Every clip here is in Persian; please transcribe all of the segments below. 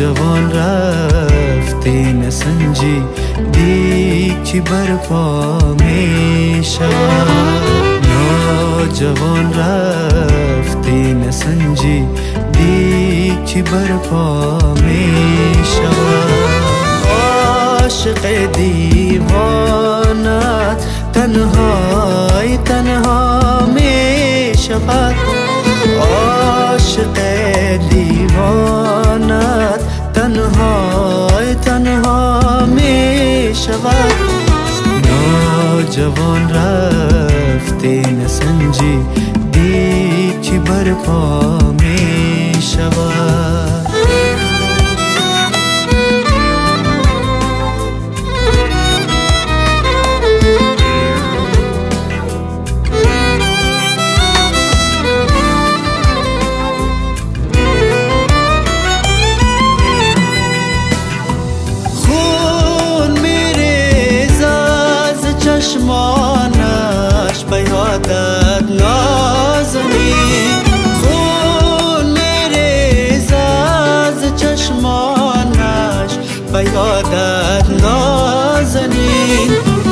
نوجوان رفته نسنجی دیگ چی برپا می شود نوجوان رفته نسنجی دیگ چی برپا می شود عاشق دیوانت تنهای تنها می شود عاشق دیوانت یادت نازنی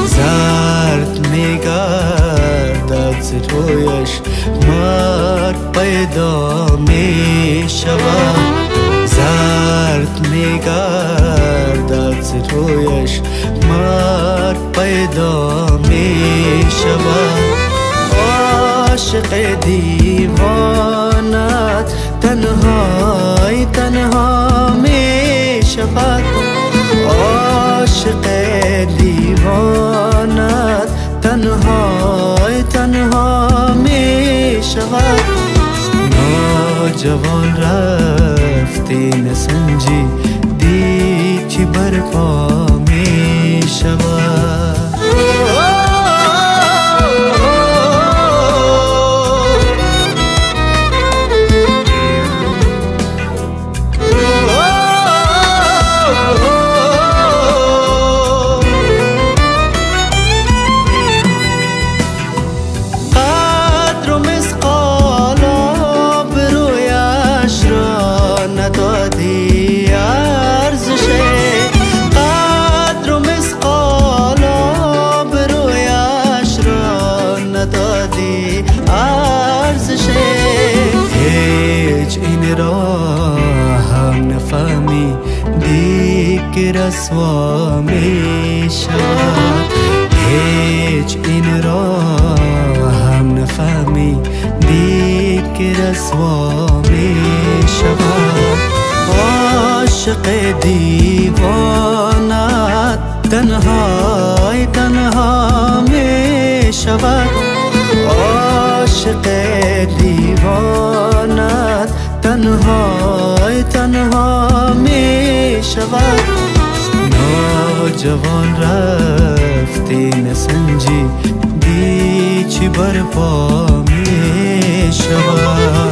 زرد میگردد ز مرد پیدا می شود زرد میگردد ز رویش مرد پیدا می شود عاشق دیوانت تنهای تنها می شود دیوانت تنهای تنها می شود نوجوان رفته نسنجی دید چی برپا هم نفهمی دیگه رسوا می شود. هیچ این را هم نفهمی دیگه رسوا می شود. عاشق دیوانت تنهای تنها می شود. عاشق دیوانت تنهای تنها می شود نوجوان رفته نسنجی دی برپا می شود